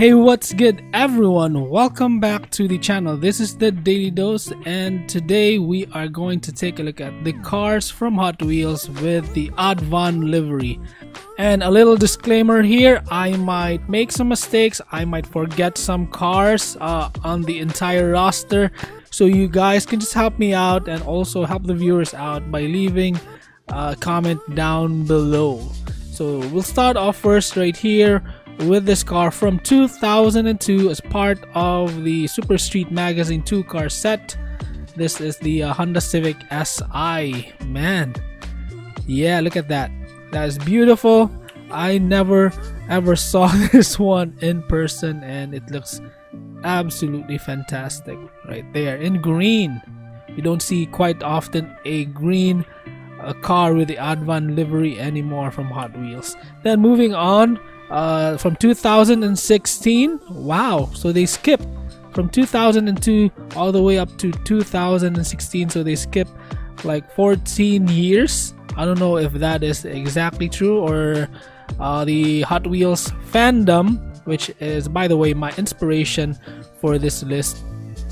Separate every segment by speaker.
Speaker 1: Hey, what's good, everyone? Welcome back to the channel. This is the Daily Dose, and today we are going to take a look at the cars from Hot Wheels with the Advan livery. And a little disclaimer here I might make some mistakes, I might forget some cars uh, on the entire roster. So, you guys can just help me out and also help the viewers out by leaving a comment down below. So, we'll start off first right here with this car from 2002 as part of the Super Street Magazine 2 car set. This is the uh, Honda Civic SI. Man, yeah, look at that. That is beautiful. I never ever saw this one in person and it looks absolutely fantastic right there in green. You don't see quite often a green a car with the Advan livery anymore from Hot Wheels. Then moving on, uh, from 2016. Wow, so they skip from 2002 all the way up to 2016. So they skip like 14 years. I don't know if that is exactly true or uh, the Hot Wheels fandom, which is, by the way, my inspiration for this list,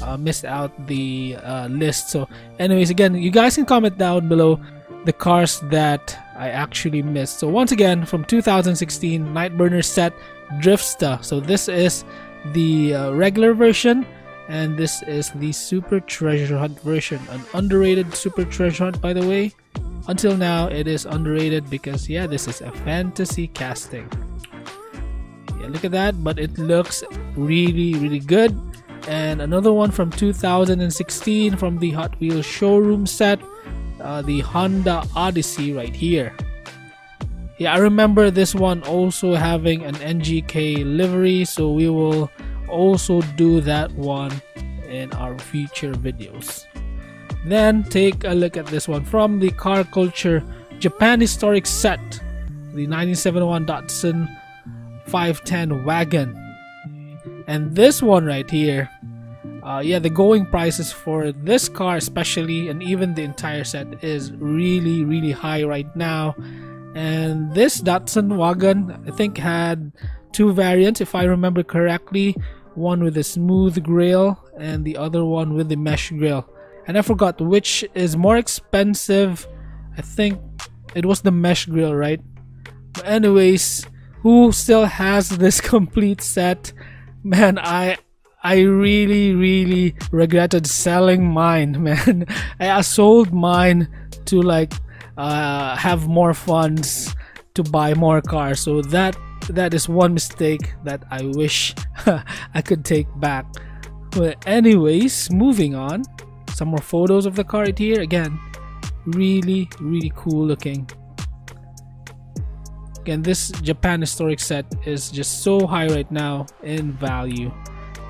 Speaker 1: uh, missed out the uh, list. So, anyways, again, you guys can comment down below the cars that I actually missed. So once again, from 2016, Nightburner set Driftsta. So this is the uh, regular version and this is the Super Treasure Hunt version. An underrated Super Treasure Hunt by the way. Until now, it is underrated because yeah, this is a fantasy casting. Yeah, look at that, but it looks really, really good. And another one from 2016 from the Hot Wheels showroom set uh, the Honda Odyssey right here. Yeah, I remember this one also having an NGK livery, so we will also do that one in our future videos. Then take a look at this one from the Car Culture Japan Historic Set, the 1971 Datsun 510 wagon. And this one right here uh, yeah the going prices for this car especially and even the entire set is really really high right now. And this Datsun wagon I think had two variants if I remember correctly. One with a smooth grille and the other one with the mesh grille and I forgot which is more expensive. I think it was the mesh grille right? But anyways who still has this complete set? Man I I really, really regretted selling mine, man. I sold mine to like uh, have more funds to buy more cars. So that that is one mistake that I wish I could take back. But anyways, moving on. Some more photos of the car right here. Again, really, really cool looking. Again, this Japan historic set is just so high right now in value.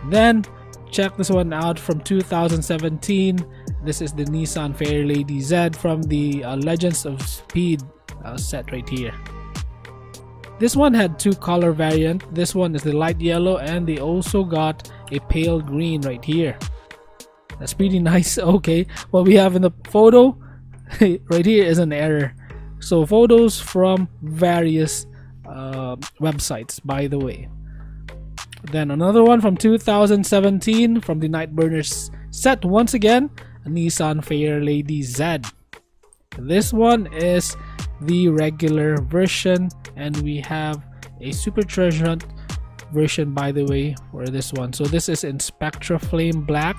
Speaker 1: Then check this one out from 2017. This is the Nissan Fairlady Z from the uh, Legends of Speed uh, set right here. This one had two color variant. This one is the light yellow and they also got a pale green right here. That's pretty nice. Okay, what we have in the photo right here is an error. So photos from various uh, websites by the way. Then another one from 2017 from the Nightburnerz set once again, a Nissan Fairlady Z. This one is the regular version and we have a Super Treasure Hunt version by the way for this one. So this is in Spectraflame Black.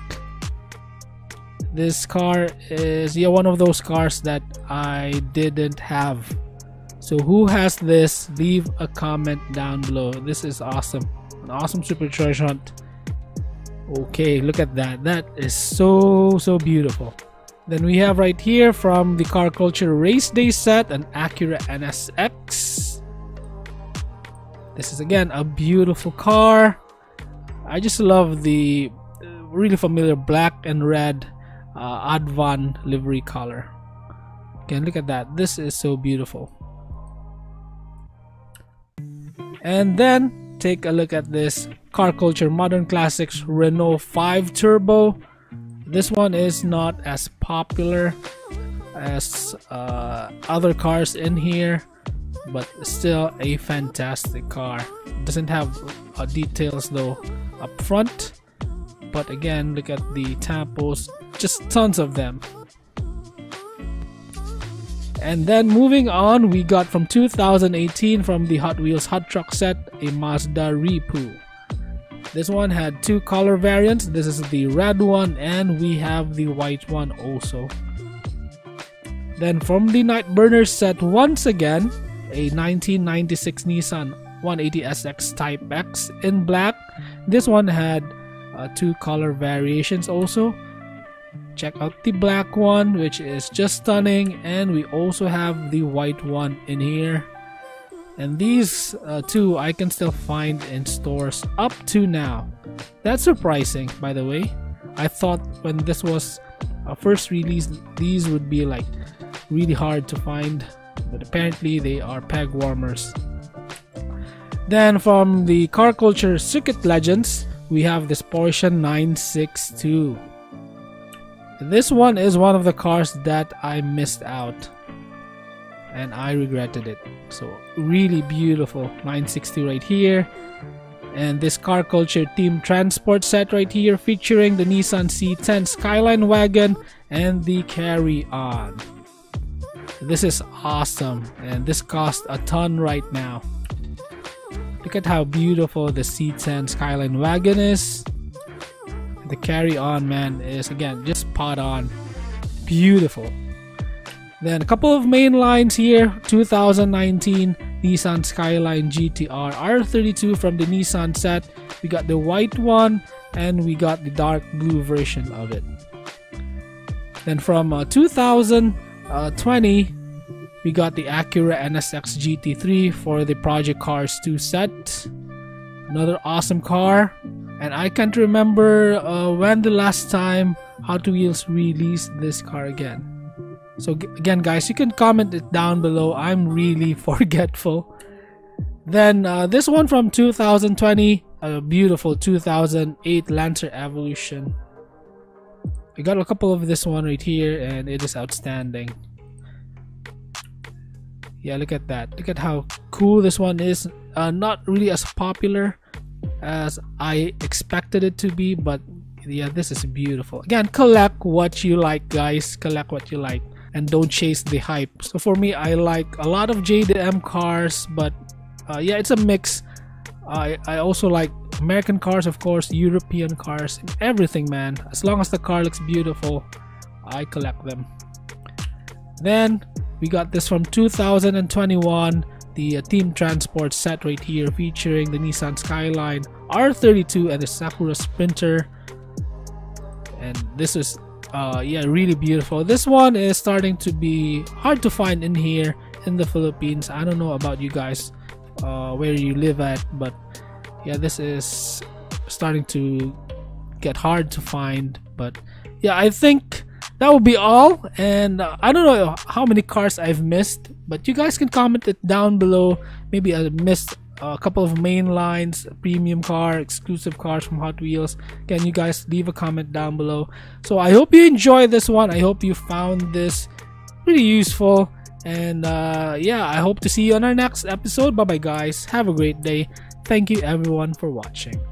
Speaker 1: This car is yeah one of those cars that I didn't have. So who has this? Leave a comment down below. This is awesome awesome super treasure hunt. Okay look at that. That is so so beautiful. Then we have right here from the car culture race day set an acura nsx this is again a beautiful car. I just love the uh, really familiar black and red uh, advan livery color. Again look at that. This is so beautiful. And then take a look at this car culture modern classics renault 5 turbo. This one is not as popular as uh, other cars in here but still a fantastic car. Doesn't have uh, details though up front but again look at the tampos just tons of them and then moving on we got from 2018 from the Hot Wheels Hot Truck set a Mazda Repu this one had two color variants this is the red one and we have the white one also then from the Nightburner set once again a 1996 Nissan 180SX Type X in black. This one had uh, two color variations also. Check out the black one which is just stunning and we also have the white one in here. And these uh, two I can still find in stores up to now. That's surprising by the way. I thought when this was uh, first released these would be like really hard to find but apparently they are peg warmers. Then from the car culture circuit legends, we have this Porsche 962. This one is one of the cars that I missed out and I regretted it. So really beautiful 960 right here. And this car culture team transport set right here featuring the Nissan C10 Skyline wagon and the carry on. This is awesome and this costs a ton right now. Look at how beautiful the C10 Skyline wagon is. The carry on man is again just spot on. Beautiful. Then a couple of main lines here 2019 Nissan Skyline GTR R32 from the Nissan set. We got the white one and we got the dark blue version of it. Then from uh, 2000 uh, 20, we got the Acura NSX GT3 for the Project Cars 2 set. Another awesome car. And I can't remember uh, when the last time Hot Wheels released this car again. So again guys, you can comment it down below. I'm really forgetful. Then uh, this one from 2020, a beautiful 2008 Lancer Evolution. I got a couple of this one right here and it is outstanding. Yeah, look at that. Look at how cool this one is. Uh, not really as popular as I expected it to be, but yeah, this is beautiful. Again, collect what you like, guys. Collect what you like and don't chase the hype. So for me, I like a lot of JDM cars, but uh, yeah, it's a mix. I, I also like American cars, of course, European cars, everything, man. As long as the car looks beautiful, I collect them. Then we got this from 2021, the uh, Team Transport set right here featuring the Nissan Skyline R32 and the Sakura Sprinter. And this is, uh, yeah, really beautiful. This one is starting to be hard to find in here in the Philippines. I don't know about you guys, uh, where you live at, but yeah this is starting to get hard to find but yeah i think that will be all and uh, i don't know how many cars i've missed but you guys can comment it down below. Maybe i missed a couple of main lines premium car exclusive cars from hot wheels. Can you guys leave a comment down below? So i hope you enjoyed this one. I hope you found this pretty useful and uh, yeah i hope to see you on our next episode. Bye bye guys. Have a great day. Thank you everyone for watching.